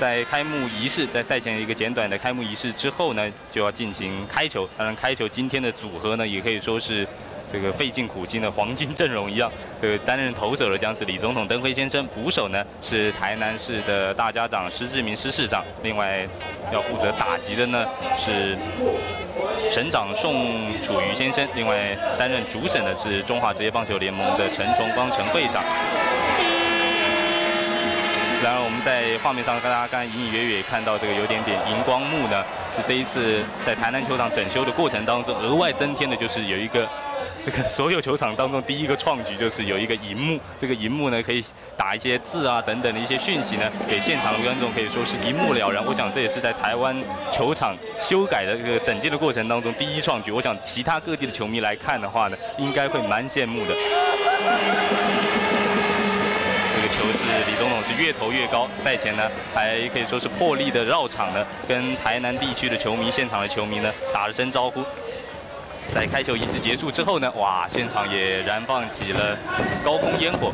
在开幕仪式，在赛前一个简短的开幕仪式之后呢，就要进行开球。当然，开球今天的组合呢，也可以说是。这个费尽苦心的黄金阵容一样，这个担任投手的将是李总统登辉先生，捕手呢是台南市的大家长施志明施市长，另外要负责打击的呢是省长宋楚瑜先生，另外担任主审的是中华职业棒球联盟的陈崇光陈会长。然而我们在画面上，大家刚才隐隐约约看到这个有点点荧光幕呢，是这一次在台南球场整修的过程当中额外增添的，就是有一个。这个所有球场当中第一个创举就是有一个荧幕，这个荧幕呢可以打一些字啊等等的一些讯息呢，给现场的观众可以说是一目了然。我想这也是在台湾球场修改的这个整建的过程当中第一创举。我想其他各地的球迷来看的话呢，应该会蛮羡慕的。这个球是李总统是越投越高，赛前呢还可以说是破例的绕场呢，跟台南地区的球迷、现场的球迷呢打了声招呼。在开球仪式结束之后呢，哇，现场也燃放起了高空烟火。